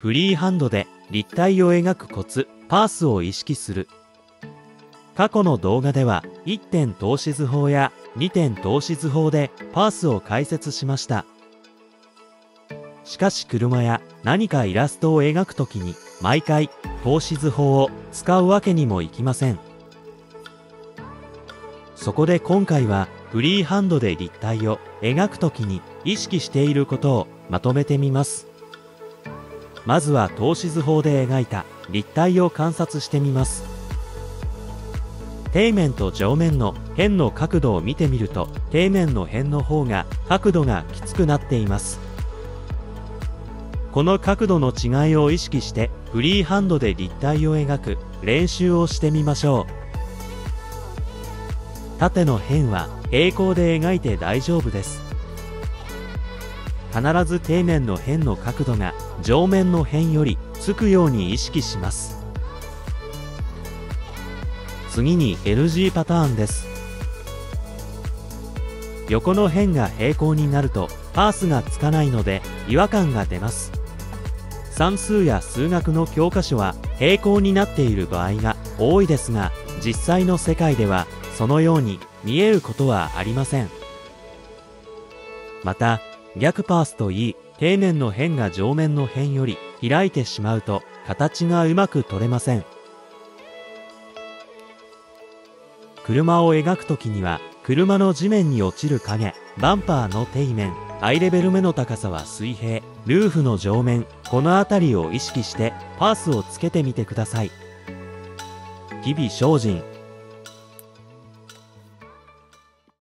フリーハンドで立体を描くコツ、パースを意識する。過去の動画では1点透視図法や2点透視図法でパースを解説しました。しかし車や何かイラストを描くときに毎回透視図法を使うわけにもいきません。そこで今回はフリーハンドで立体を描くときに意識していることをまとめてみます。まずは透視図法で描いた立体を観察してみます。底面と上面の辺の角度を見てみると底面の辺の方が角度がきつくなっています。この角度の違いを意識してフリーハンドで立体を描く練習をしてみましょう。縦の辺は平行で描いて大丈夫です。必ず底面の辺の角度が上面の辺よりつくように意識します。次に NG パターンです。横の辺が平行になるとパースがつかないので違和感が出ます。算数や数学の教科書は平行になっている場合が多いですが、実際の世界ではそのように見えることはありません。また、逆パースといい、底面の辺が上面の辺より開いてしまうと形がうまく取れません。車を描くときには、車の地面に落ちる影、バンパーの底面、アイレベル目の高さは水平、ルーフの上面、この辺りを意識してパースをつけてみてください。日々精進。